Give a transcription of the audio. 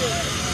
Yeah.